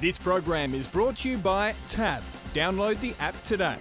This program is brought to you by Tab. Download the app today.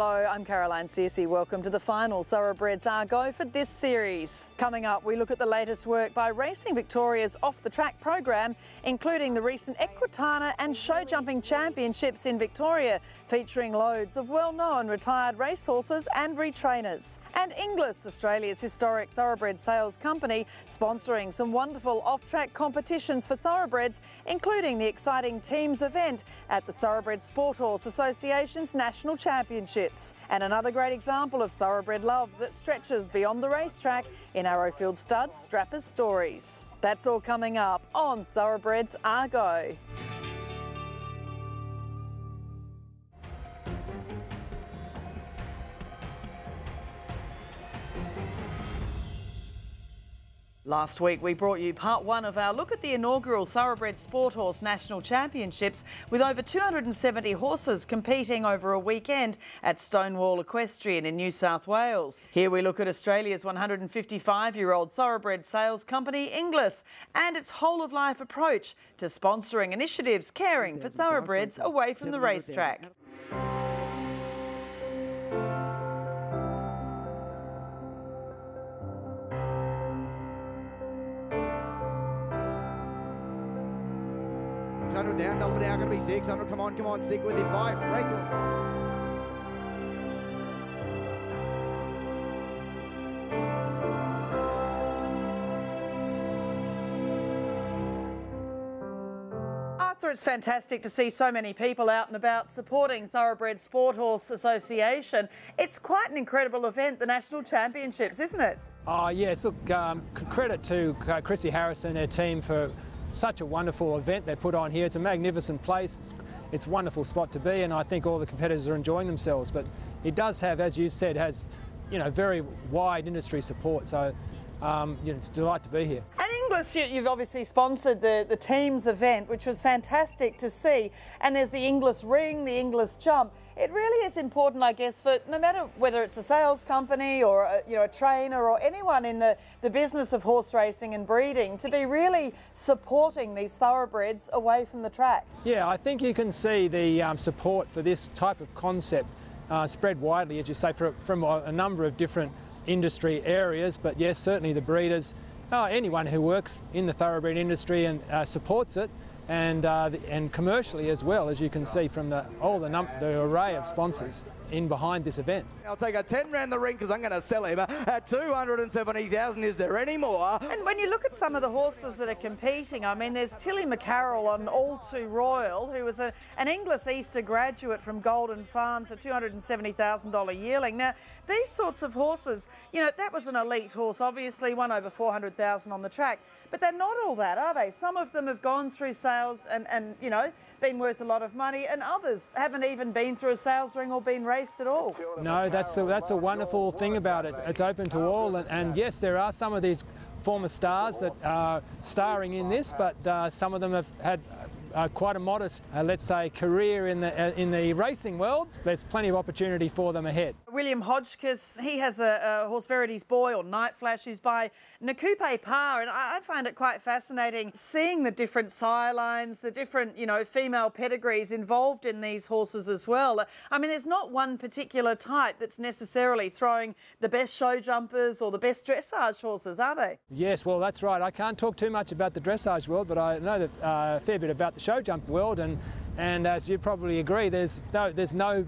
Hello, I'm Caroline Searcy. Welcome to the final Thoroughbreds Are Go for this series. Coming up, we look at the latest work by Racing Victoria's off the track program, including the recent Equitana and show jumping championships in Victoria, featuring loads of well known retired racehorses and retrainers. And Inglis, Australia's historic thoroughbred sales company, sponsoring some wonderful off track competitions for thoroughbreds, including the exciting teams event at the Thoroughbred Sport Horse Association's National Championships. And another great example of thoroughbred love that stretches beyond the racetrack in Arrowfield Studs Strappers Stories. That's all coming up on Thoroughbreds Are Go. Last week, we brought you part one of our look at the inaugural Thoroughbred Sport Horse National Championships with over 270 horses competing over a weekend at Stonewall Equestrian in New South Wales. Here we look at Australia's 155 year old thoroughbred sales company, Inglis, and its whole of life approach to sponsoring initiatives caring for thoroughbreds away from the racetrack. Six hundred down, double down, going to be 600. Come on, come on, stick with him by Franklin. Arthur, it's fantastic to see so many people out and about supporting Thoroughbred Sport Horse Association. It's quite an incredible event, the National Championships, isn't it? Oh yes, look, um, credit to uh, Chrissy Harris and her team for such a wonderful event they put on here. It's a magnificent place. It's, it's a wonderful spot to be, and I think all the competitors are enjoying themselves. But it does have, as you said, has you know very wide industry support. So um, you know, it's a delight to be here. Inglis, you, you've obviously sponsored the, the teams event, which was fantastic to see. And there's the Inglis ring, the Inglis jump. It really is important, I guess, for no matter whether it's a sales company or a, you know a trainer or anyone in the, the business of horse racing and breeding, to be really supporting these thoroughbreds away from the track. Yeah, I think you can see the um, support for this type of concept uh, spread widely, as you say, for, from a number of different industry areas. But yes, certainly the breeders, uh, anyone who works in the thoroughbred industry and uh, supports it, and uh, and commercially as well, as you can see from the all the, the array of sponsors in behind this event. I'll take a 10 round the ring because I'm going to sell him at 270,000. Is there any more? And when you look at some of the horses that are competing, I mean, there's Tilly McCarroll on All Too Royal, who was a, an Inglis Easter graduate from Golden Farms, a $270,000 yearling. Now, these sorts of horses, you know, that was an elite horse, obviously, won over 400,000 on the track, but they're not all that, are they? Some of them have gone through sales and, and, you know, been worth a lot of money, and others haven't even been through a sales ring or been raced at all. No, that's a, that's a wonderful thing about it. It's open to all, and, and yes, there are some of these former stars that are starring in this, but uh, some of them have had uh, quite a modest, uh, let's say, career in the uh, in the racing world. There's plenty of opportunity for them ahead. William Hodgkiss, he has a, a Horse Verity's Boy or Night Flash is by Nakupe Pa, and I, I find it quite fascinating seeing the different sire lines, the different, you know, female pedigrees involved in these horses as well. I mean, there's not one particular type that's necessarily throwing the best show jumpers or the best dressage horses, are they? Yes, well, that's right. I can't talk too much about the dressage world, but I know uh, a fair bit about the show jump world, and and as you probably agree, there's no there's no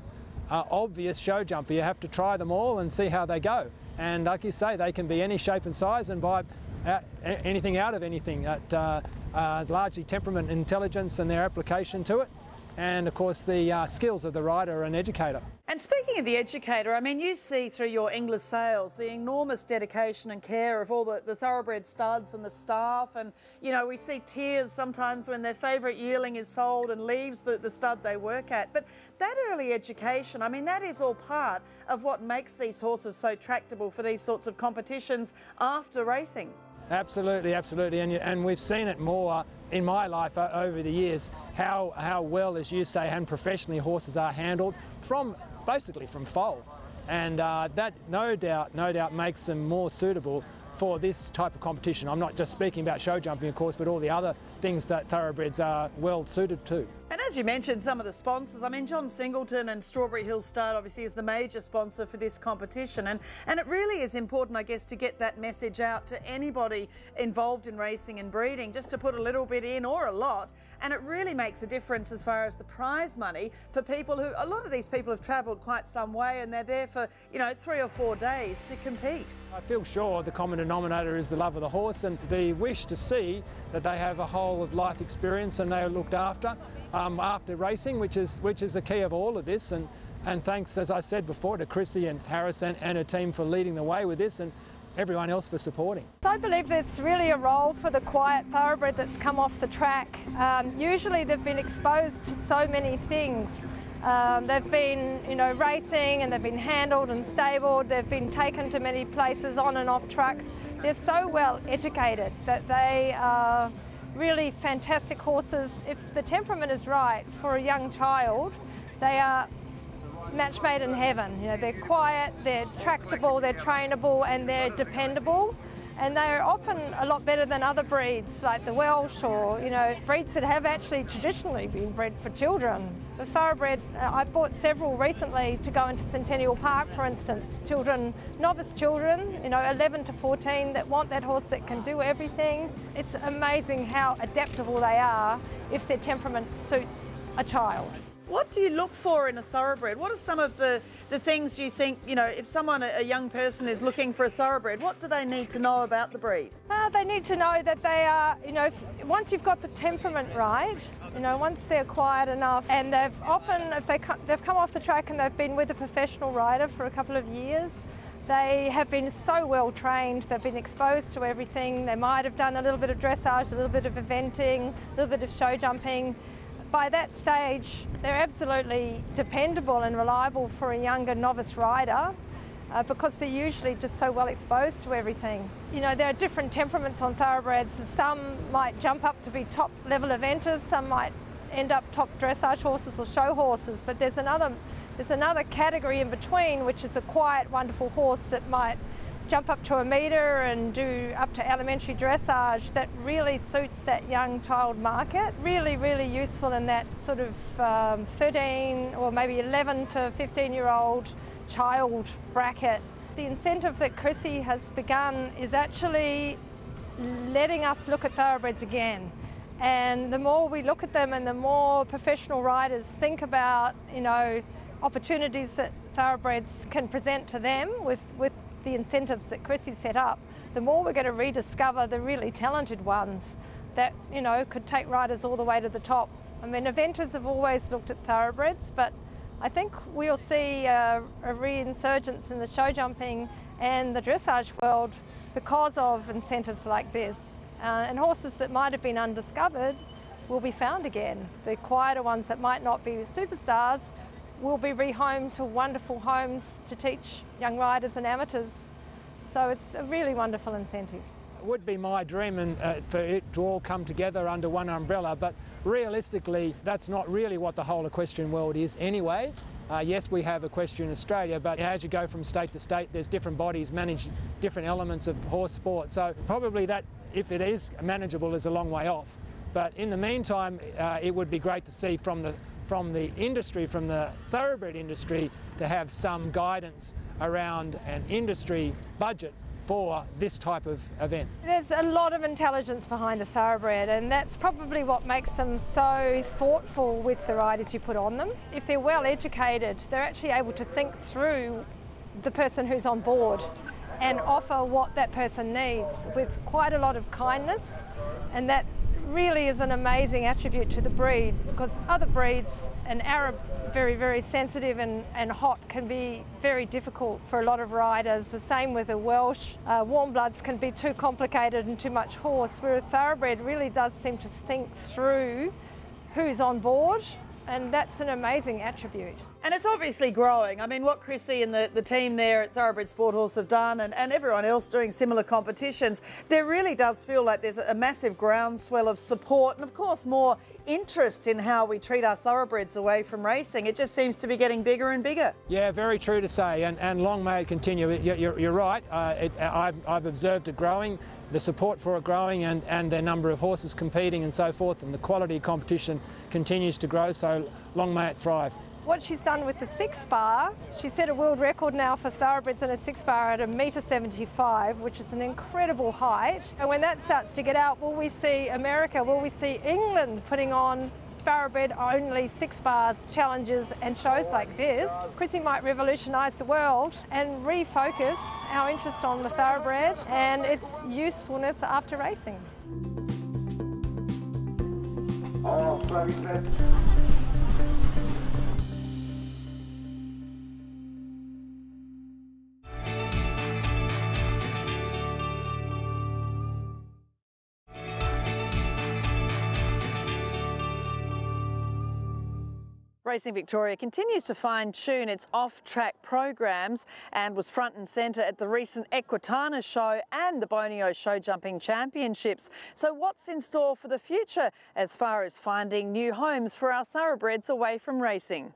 uh, obvious show jumper. You have to try them all and see how they go. And like you say, they can be any shape and size and buy out, anything out of anything at uh, uh, largely temperament, intelligence and their application to it and of course the uh, skills of the rider and educator. And speaking of the educator, I mean, you see through your Inglis sales the enormous dedication and care of all the, the thoroughbred studs and the staff. And, you know, we see tears sometimes when their favourite yearling is sold and leaves the, the stud they work at. But that early education, I mean, that is all part of what makes these horses so tractable for these sorts of competitions after racing. Absolutely, absolutely, and, and we've seen it more in my life uh, over the years, how, how well, as you say, and professionally horses are handled from basically from foal. And uh, that no doubt, no doubt makes them more suitable for this type of competition. I'm not just speaking about show jumping, of course, but all the other things that thoroughbreds are well suited to. And as you mentioned, some of the sponsors, I mean, John Singleton and Strawberry Hill Stud obviously is the major sponsor for this competition. And, and it really is important, I guess, to get that message out to anybody involved in racing and breeding, just to put a little bit in or a lot. And it really makes a difference as far as the prize money for people who, a lot of these people have travelled quite some way and they're there for, you know, three or four days to compete. I feel sure the common denominator is the love of the horse and the wish to see that they have a whole of life experience and they are looked after um, after racing, which is which is the key of all of this. And and thanks, as I said before, to Chrissy and Harris and, and her team for leading the way with this. And everyone else for supporting. So I believe there's really a role for the quiet thoroughbred that's come off the track. Um, usually they've been exposed to so many things. Um, they've been, you know, racing and they've been handled and stabled. They've been taken to many places on and off trucks. They're so well educated that they are really fantastic horses. If the temperament is right for a young child, they are match made in heaven. You know, they're quiet, they're tractable, they're trainable, and they're dependable. And they're often a lot better than other breeds like the Welsh or, you know, breeds that have actually traditionally been bred for children. The thoroughbred, uh, I bought several recently to go into Centennial Park, for instance. Children, novice children, you know, 11 to 14 that want that horse that can do everything. It's amazing how adaptable they are if their temperament suits a child. What do you look for in a thoroughbred? What are some of the, the things you think, you know, if someone, a young person is looking for a thoroughbred, what do they need to know about the breed? Uh, they need to know that they are, you know, once you've got the temperament right, you know, once they're quiet enough and they've often, if they, they've come off the track and they've been with a professional rider for a couple of years, they have been so well trained, they've been exposed to everything. They might have done a little bit of dressage, a little bit of eventing, a little bit of show jumping by that stage, they're absolutely dependable and reliable for a younger novice rider uh, because they're usually just so well exposed to everything. You know, there are different temperaments on thoroughbreds. Some might jump up to be top level eventers, some might end up top dressage horses or show horses, but there's another, there's another category in between, which is a quiet, wonderful horse that might jump up to a metre and do up to elementary dressage that really suits that young child market. Really, really useful in that sort of um, 13 or maybe 11 to 15 year old child bracket. The incentive that Chrissy has begun is actually letting us look at thoroughbreds again. And the more we look at them and the more professional riders think about, you know, opportunities that thoroughbreds can present to them with, with the incentives that Chrissy set up, the more we're going to rediscover the really talented ones that, you know, could take riders all the way to the top. I mean, eventers have always looked at thoroughbreds, but I think we'll see a, a re-insurgence in the show jumping and the dressage world because of incentives like this. Uh, and horses that might have been undiscovered will be found again. The quieter ones that might not be superstars will be rehomed to wonderful homes to teach young riders and amateurs. So it's a really wonderful incentive. It would be my dream and, uh, for it to all come together under one umbrella, but realistically, that's not really what the whole equestrian world is anyway. Uh, yes, we have Equestrian Australia, but as you go from state to state, there's different bodies manage different elements of horse sport. So probably that, if it is manageable, is a long way off. But in the meantime, uh, it would be great to see from the from the industry, from the thoroughbred industry, to have some guidance around an industry budget for this type of event. There's a lot of intelligence behind a thoroughbred and that's probably what makes them so thoughtful with the riders you put on them. If they're well educated, they're actually able to think through the person who's on board and offer what that person needs with quite a lot of kindness and that really is an amazing attribute to the breed because other breeds, an Arab very, very sensitive and, and hot can be very difficult for a lot of riders. The same with a Welsh. Uh, warm bloods can be too complicated and too much horse, where a thoroughbred really does seem to think through who's on board and that's an amazing attribute. And it's obviously growing. I mean, what Chrissy and the, the team there at Thoroughbred Sport Horse have done and, and everyone else doing similar competitions, there really does feel like there's a massive groundswell of support and, of course, more interest in how we treat our thoroughbreds away from racing. It just seems to be getting bigger and bigger. Yeah, very true to say, and, and long may it continue. You're, you're right. Uh, it, I've, I've observed it growing the support for it growing and, and the number of horses competing and so forth and the quality of competition continues to grow so long may it thrive. What she's done with the six bar, she set a world record now for thoroughbreds in a six bar at a metre 75, which is an incredible height. And when that starts to get out, will we see America, will we see England putting on thoroughbred only six bars challenges and shows like this, Chrissy might revolutionise the world and refocus our interest on the thoroughbred and its usefulness after racing. Oh, Racing Victoria continues to fine tune its off track programs and was front and centre at the recent Equitana show and the Boneo Show Jumping Championships. So, what's in store for the future as far as finding new homes for our thoroughbreds away from racing?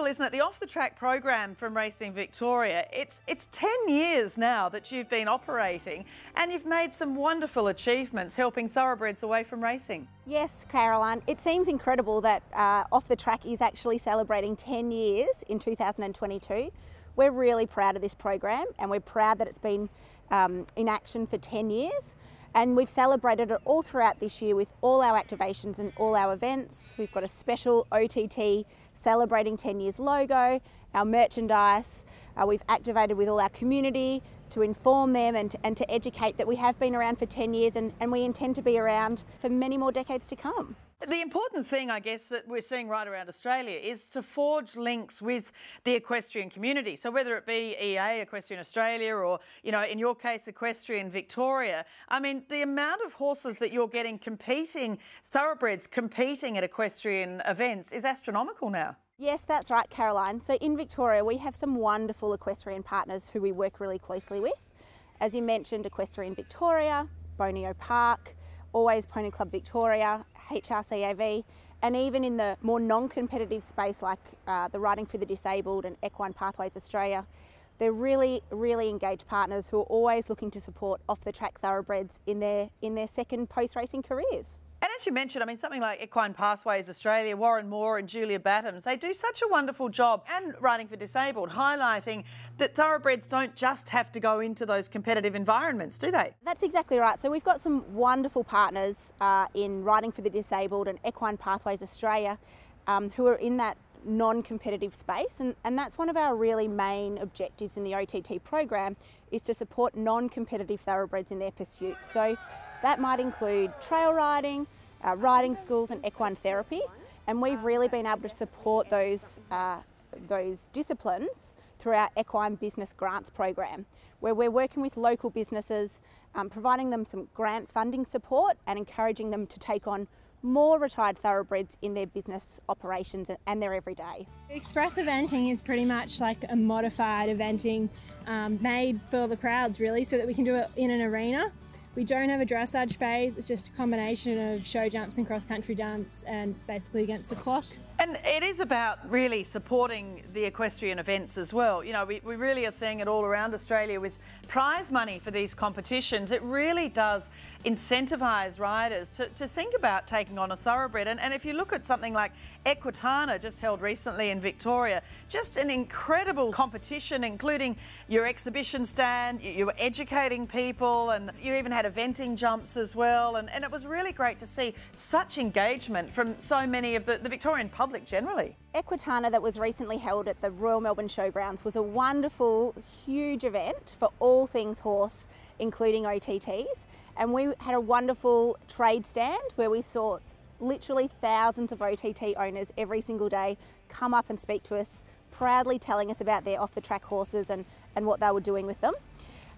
Incredible, isn't it? The off-the-track program from Racing Victoria. It's it's 10 years now that you've been operating and you've made some wonderful achievements helping thoroughbreds away from racing. Yes, Caroline. It seems incredible that uh, Off the Track is actually celebrating 10 years in 2022. We're really proud of this program and we're proud that it's been um, in action for 10 years. And we've celebrated it all throughout this year with all our activations and all our events. We've got a special OTT celebrating 10 years logo, our merchandise. Uh, we've activated with all our community to inform them and to, and to educate that we have been around for 10 years and, and we intend to be around for many more decades to come. The important thing, I guess, that we're seeing right around Australia is to forge links with the equestrian community. So whether it be EA, Equestrian Australia, or, you know, in your case, Equestrian Victoria, I mean, the amount of horses that you're getting competing, thoroughbreds competing at equestrian events is astronomical now. Yes, that's right, Caroline. So in Victoria, we have some wonderful equestrian partners who we work really closely with. As you mentioned, Equestrian Victoria, Boneo Park, Always Pony Club Victoria, HRCAV, and even in the more non-competitive space like uh, the Riding for the Disabled and Equine Pathways Australia, they're really, really engaged partners who are always looking to support off-the-track thoroughbreds in their, in their second post-racing careers. And as you mentioned, I mean, something like Equine Pathways Australia, Warren Moore and Julia Battams, they do such a wonderful job, and Riding for Disabled, highlighting that thoroughbreds don't just have to go into those competitive environments, do they? That's exactly right. So we've got some wonderful partners uh, in Riding for the Disabled and Equine Pathways Australia um, who are in that non-competitive space and, and that's one of our really main objectives in the OTT program is to support non-competitive thoroughbreds in their pursuit. So that might include trail riding, uh, riding schools and equine therapy and we've really been able to support those, uh, those disciplines through our Equine Business Grants program, where we're working with local businesses, um, providing them some grant funding support and encouraging them to take on more retired thoroughbreds in their business operations and their everyday. Express eventing is pretty much like a modified eventing um, made for the crowds really so that we can do it in an arena. We don't have a dressage phase, it's just a combination of show jumps and cross country jumps and it's basically against the clock. And it is about really supporting the equestrian events as well. You know, we, we really are seeing it all around Australia with prize money for these competitions. It really does incentivise riders to, to think about taking on a thoroughbred. And, and if you look at something like Equitana, just held recently in Victoria, just an incredible competition, including your exhibition stand, you, you were educating people, and you even had eventing jumps as well. And, and it was really great to see such engagement from so many of the, the Victorian public generally. Equitana that was recently held at the Royal Melbourne Showgrounds was a wonderful, huge event for all things horse, including OTTs. And we had a wonderful trade stand where we saw literally thousands of OTT owners every single day come up and speak to us, proudly telling us about their off the track horses and, and what they were doing with them.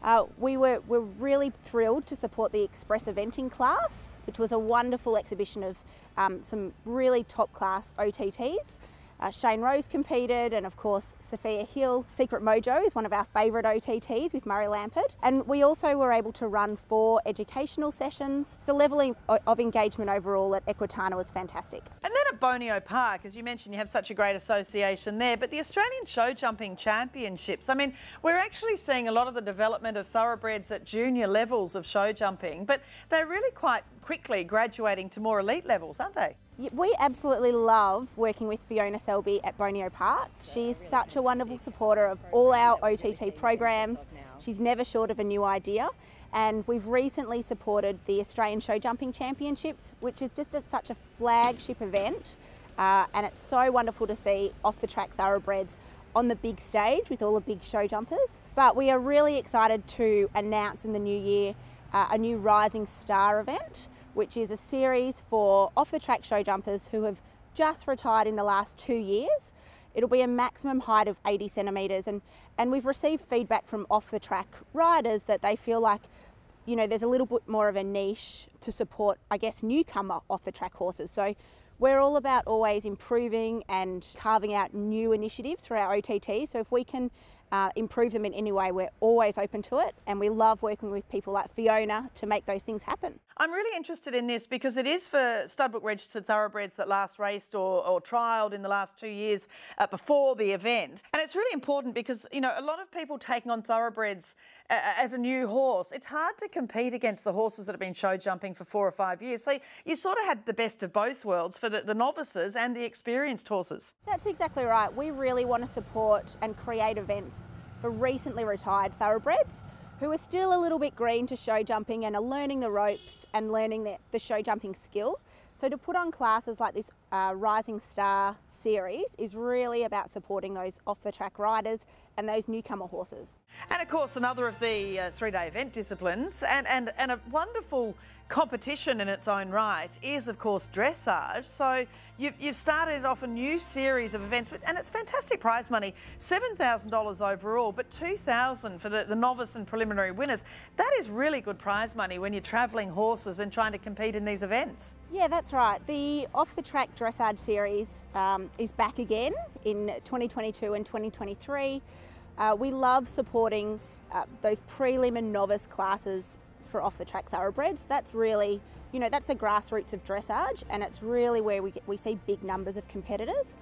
Uh, we were, were really thrilled to support the Express Eventing class, which was a wonderful exhibition of um, some really top class OTTs. Uh, Shane Rose competed, and of course, Sophia Hill. Secret Mojo is one of our favourite OTTs with Murray Lampard. And we also were able to run four educational sessions. The level of engagement overall at Equitana was fantastic. And then at Boneo Park, as you mentioned, you have such a great association there, but the Australian Show Jumping Championships, I mean, we're actually seeing a lot of the development of thoroughbreds at junior levels of show jumping, but they're really quite quickly graduating to more elite levels, aren't they? We absolutely love working with Fiona Selby at Boneo Park. She's such a wonderful supporter of all our OTT programs. She's never short of a new idea. And we've recently supported the Australian Show Jumping Championships, which is just a, such a flagship event. Uh, and it's so wonderful to see off the track thoroughbreds on the big stage with all the big show jumpers. But we are really excited to announce in the new year uh, a new Rising Star event which is a series for off the track show jumpers who have just retired in the last two years. It'll be a maximum height of 80 centimetres, and, and we've received feedback from off the track riders that they feel like you know there's a little bit more of a niche to support, I guess, newcomer off the track horses. So we're all about always improving and carving out new initiatives for our OTT. So if we can uh, improve them in any way, we're always open to it. And we love working with people like Fiona to make those things happen. I'm really interested in this because it is for studbook registered thoroughbreds that last raced or, or trialled in the last two years uh, before the event. And it's really important because, you know, a lot of people taking on thoroughbreds uh, as a new horse, it's hard to compete against the horses that have been show jumping for four or five years. So you sort of had the best of both worlds for the, the novices and the experienced horses. That's exactly right. We really want to support and create events for recently retired thoroughbreds who are still a little bit green to show jumping and are learning the ropes and learning the, the show jumping skill. So to put on classes like this uh, Rising Star series is really about supporting those off the track riders and those newcomer horses. And of course, another of the uh, three day event disciplines and, and, and a wonderful competition in its own right is, of course, dressage. So you've, you've started off a new series of events, with, and it's fantastic prize money $7,000 overall, but $2,000 for the, the novice and preliminary winners. That is really good prize money when you're travelling horses and trying to compete in these events. Yeah, that's right. The off the track dressage series um, is back again in 2022 and 2023. Uh, we love supporting uh, those prelim and novice classes for off the track thoroughbreds. That's really, you know, that's the grassroots of dressage and it's really where we, get, we see big numbers of competitors.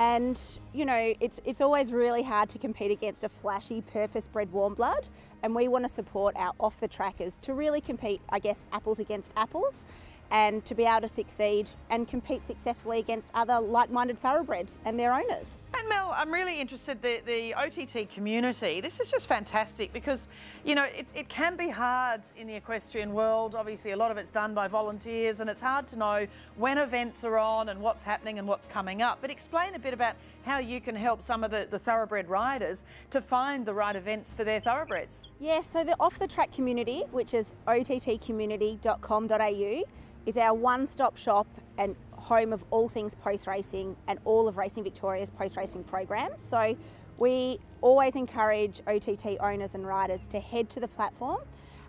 And, you know, it's, it's always really hard to compete against a flashy, purpose bred warm blood. And we want to support our off the trackers to really compete, I guess, apples against apples and to be able to succeed and compete successfully against other like-minded thoroughbreds and their owners. And Mel, I'm really interested, the, the OTT community, this is just fantastic because, you know, it, it can be hard in the equestrian world. Obviously, a lot of it's done by volunteers and it's hard to know when events are on and what's happening and what's coming up. But explain a bit about how you can help some of the, the thoroughbred riders to find the right events for their thoroughbreds. Yes, yeah, so the off-the-track community, which is ottcommunity.com.au, is our one-stop shop and home of all things post-racing and all of Racing Victoria's post-racing programs. So we always encourage OTT owners and riders to head to the platform.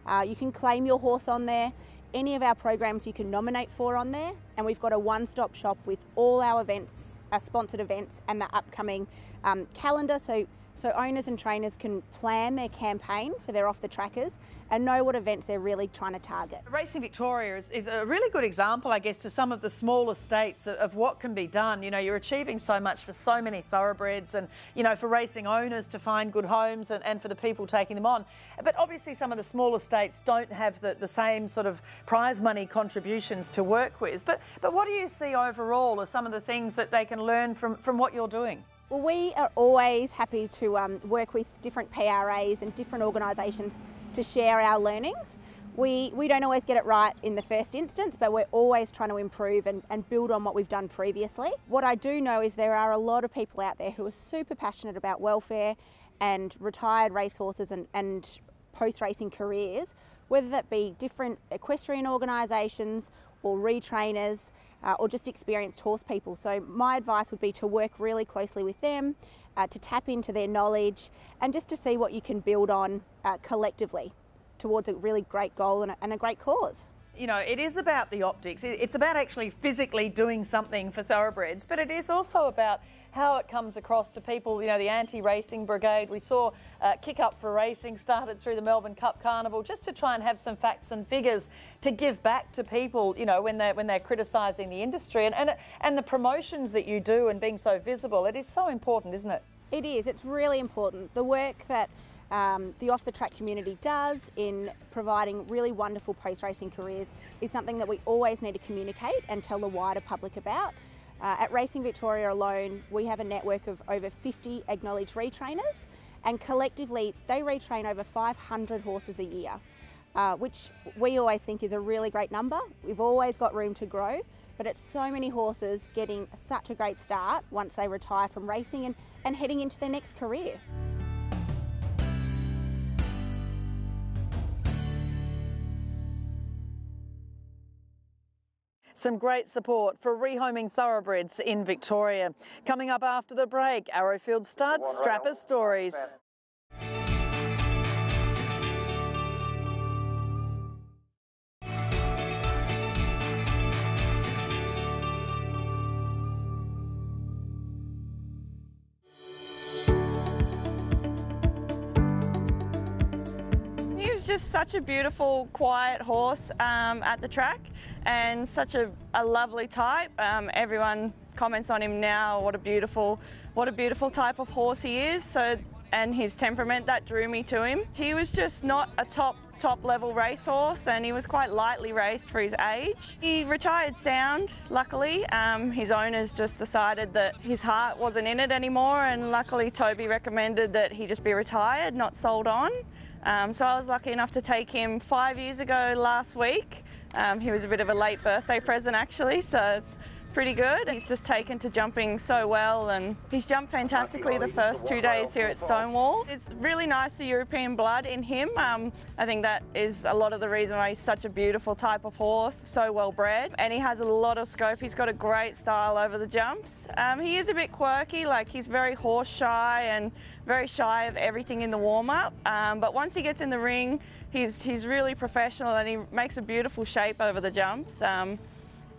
Uh, you can claim your horse on there. Any of our programs you can nominate for on there. And we've got a one-stop shop with all our events, our sponsored events and the upcoming um, calendar. So so owners and trainers can plan their campaign for their off the trackers and know what events they're really trying to target. Racing Victoria is, is, a really good example, I guess, to some of the smaller states of, of, what can be done. You know, you're achieving so much for so many thoroughbreds and, you know, for racing owners to find good homes and, and for the people taking them on. But obviously some of the smaller states don't have the, the same sort of prize money contributions to work with. But, but what do you see overall are some of the things that they can learn from, from what you're doing? Well, we are always happy to um, work with different PRAs and different organisations to share our learnings. We, we don't always get it right in the first instance, but we're always trying to improve and, and build on what we've done previously. What I do know is there are a lot of people out there who are super passionate about welfare and retired racehorses and, and post-racing careers, whether that be different equestrian organisations or retrainers uh, or just experienced horse people. So my advice would be to work really closely with them, uh, to tap into their knowledge and just to see what you can build on uh, collectively towards a really great goal and a, and a great cause you know, it is about the optics. It's about actually physically doing something for thoroughbreds, but it is also about how it comes across to people. You know, the anti-racing brigade. We saw uh, Kick Up for Racing started through the Melbourne Cup Carnival just to try and have some facts and figures to give back to people. You know, when they're when they're criticising the industry and and and the promotions that you do and being so visible. It is so important, isn't it? It is. It's really important. The work that um, the off the track community does in providing really wonderful post racing careers is something that we always need to communicate and tell the wider public about. Uh, at Racing Victoria alone, we have a network of over 50 acknowledged retrainers, and collectively they retrain over 500 horses a year, uh, which we always think is a really great number. We've always got room to grow, but it's so many horses getting such a great start once they retire from racing and, and heading into their next career. Some great support for rehoming thoroughbreds in Victoria. Coming up after the break, Arrowfield Studs, Strapper Stories. Just such a beautiful, quiet horse um, at the track and such a, a lovely type. Um, everyone comments on him now, what a beautiful, what a beautiful type of horse he is. So, and his temperament, that drew me to him. He was just not a top top level racehorse and he was quite lightly raced for his age. He retired sound, luckily. Um, his owners just decided that his heart wasn't in it anymore and luckily Toby recommended that he just be retired, not sold on. Um, so I was lucky enough to take him five years ago last week. Um, he was a bit of a late birthday present actually, so it's pretty good. He's just taken to jumping so well and he's jumped fantastically the first two days here at Stonewall. It's really nice the European blood in him. Um, I think that is a lot of the reason why he's such a beautiful type of horse, so well bred. And he has a lot of scope. He's got a great style over the jumps. Um, he is a bit quirky, like he's very horse shy and very shy of everything in the warm-up. Um, but once he gets in the ring, he's, he's really professional and he makes a beautiful shape over the jumps.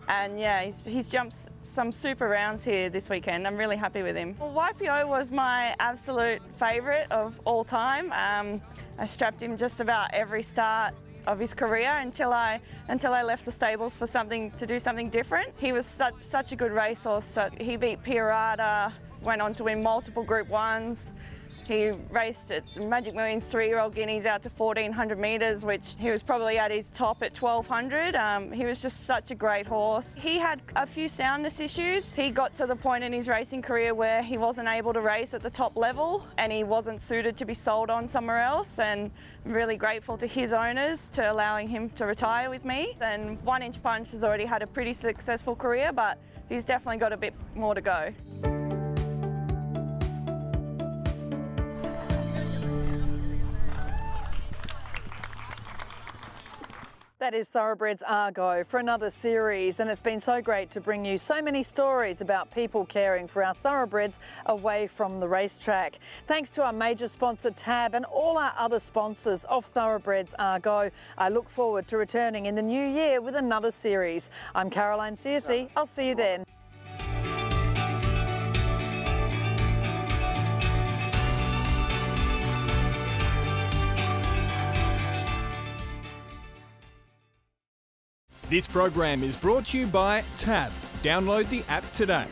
And yeah, he's, he's jumped some super rounds here this weekend. I'm really happy with him. Well, YPO was my absolute favourite of all time. Um, I strapped him just about every start of his career until I until I left the stables for something to do something different. He was such such a good racehorse. So he beat Pierata, went on to win multiple Group Ones. He raced at Magic Millions three-year-old guineas out to 1400 metres, which he was probably at his top at 1200. Um, he was just such a great horse. He had a few soundness issues. He got to the point in his racing career where he wasn't able to race at the top level and he wasn't suited to be sold on somewhere else. And I'm really grateful to his owners to allowing him to retire with me. And One Inch Punch has already had a pretty successful career, but he's definitely got a bit more to go. That is Thoroughbreds Are Go for another series and it's been so great to bring you so many stories about people caring for our thoroughbreds away from the racetrack. Thanks to our major sponsor Tab and all our other sponsors of Thoroughbreds Are Go. I look forward to returning in the new year with another series. I'm Caroline Searcy. I'll see you then. This program is brought to you by Tab. Download the app today.